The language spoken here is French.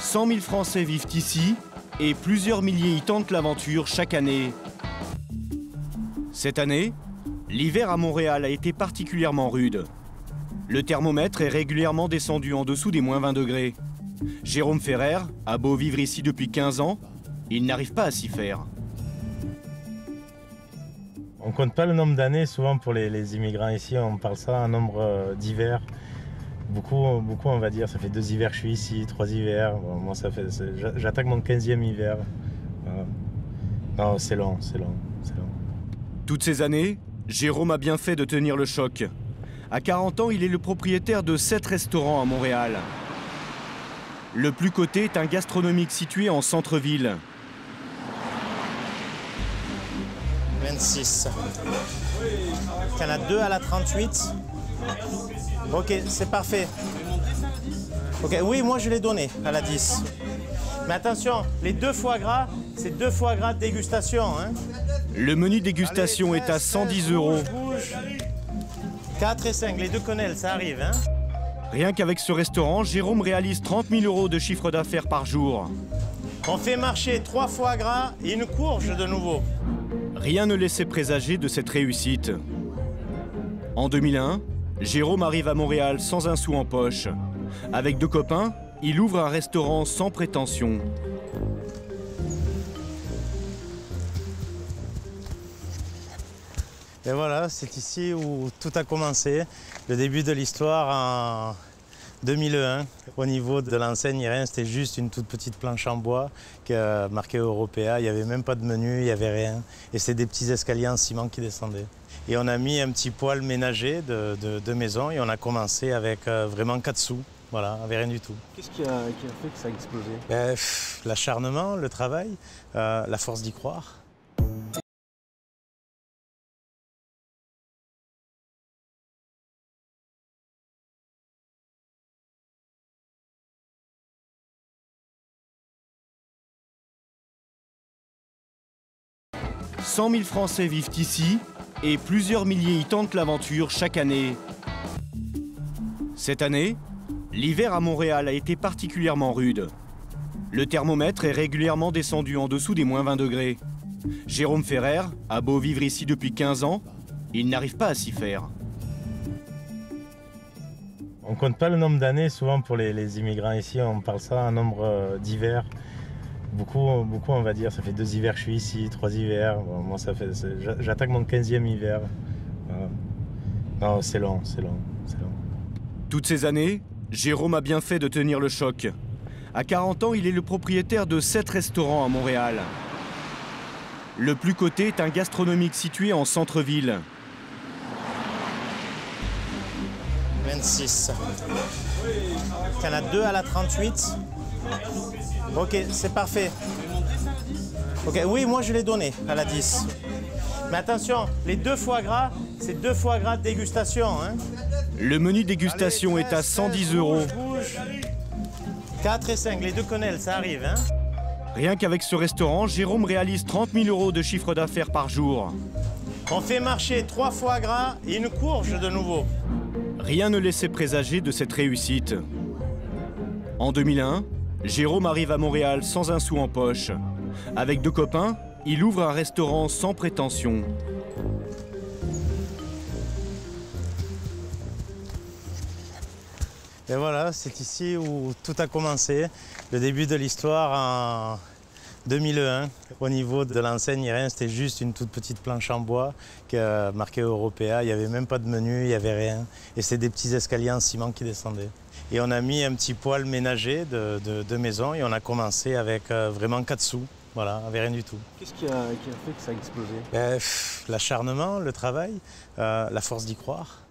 100 000 Français vivent ici et plusieurs milliers y tentent l'aventure chaque année. Cette année, l'hiver à Montréal a été particulièrement rude. Le thermomètre est régulièrement descendu en dessous des moins 20 degrés. Jérôme Ferrer a beau vivre ici depuis 15 ans, il n'arrive pas à s'y faire. On compte pas le nombre d'années souvent pour les, immigrants ici, on parle ça un nombre euh, d'hivers. Beaucoup, beaucoup, on va dire, ça fait deux hivers que je suis ici, trois hivers. Bon, moi, ça fait, j'attaque mon 15e hiver. Voilà. Non, c'est long, c'est long, c'est long. Toutes ces années, Jérôme a bien fait de tenir le choc. À 40 ans, il est le propriétaire de 7 restaurants à Montréal. Le plus coté est un gastronomique situé en centre-ville. 26. Il y en a deux à la 38. Ok, c'est parfait. Ok, oui, moi je l'ai donné à la 10. Mais attention, les deux foie gras, c'est deux foie gras de dégustation. Hein. Le menu dégustation est à 110 euros. 4 et 5, les deux quenelles, ça arrive. Hein. Rien qu'avec ce restaurant, Jérôme réalise 30 000 euros de chiffre d'affaires par jour. On fait marcher trois foie gras et une courge de nouveau. Rien ne laissait présager de cette réussite. En 2001, Jérôme arrive à Montréal sans un sou en poche. Avec deux copains, il ouvre un restaurant sans prétention. Et voilà, c'est ici où tout a commencé. Le début de l'histoire en 2001. Au niveau de l'enseigne, rien, c'était juste une toute petite planche en bois qui a marqué Européa. Il n'y avait même pas de menu, il n'y avait rien. Et c'est des petits escaliers en ciment qui descendaient. Et on a mis un petit poêle ménager de, de- de maison et on a commencé avec euh, vraiment 4 sous. Voilà, avec rien du tout. Qu'est-ce qui a, fait que ça a explosé? Ben, pff, L'acharnement, le travail, euh, la force d'y croire. « 100 000 Français vivent ici et plusieurs milliers y tentent l'aventure chaque année. Cette année, l'hiver à Montréal a été particulièrement rude. Le thermomètre est régulièrement descendu en dessous des moins 20 degrés. Jérôme Ferrer a beau vivre ici depuis 15 ans, il n'arrive pas à s'y faire. On compte pas le nombre d'années souvent pour les, les immigrants ici, on parle ça un nombre euh, d'hivers. Beaucoup, beaucoup, on va dire, ça fait deux hivers que je suis ici, trois hivers. Bon, moi, ça fait, j'attaque mon 15e hiver. Voilà. Non, c'est long, c'est long, c'est long. Toutes ces années, Jérôme a bien fait de tenir le choc. À 40 ans, il est le propriétaire de 7 restaurants à Montréal. Le plus coté est un gastronomique situé en centre-ville. 26. Il y en a deux à la 38. Ok, c'est parfait. Ok, oui, moi je l'ai donné à la 10. Mais attention, les deux foie gras, c'est deux foie gras de dégustation. Hein. Le menu dégustation est à 110 euros. 4 et 5, les deux quenelles, ça arrive. Hein. Rien qu'avec ce restaurant, Jérôme réalise 30 000 euros de chiffre d'affaires par jour. On fait marcher trois foie gras et une courge de nouveau. Rien ne laissait présager de cette réussite. En 2001, Jérôme arrive à Montréal sans un sou en poche. Avec deux copains, il ouvre un restaurant sans prétention. Et voilà, c'est ici où tout a commencé. Le début de l'histoire 2001. Au niveau de l'enseigne, rien, c'était juste une toute petite planche en bois qui a marqué Européa. Il n'y avait même pas de menu, il n'y avait rien. Et c'est des petits escaliers en ciment qui descendaient. Et on a mis un petit poêle ménager de, de- de maison et on a commencé avec euh, vraiment 4 sous. Voilà, avec rien du tout. Qu'est-ce qui a, fait que ça a explosé? Ben, L'acharnement, le travail, euh, la force d'y croire.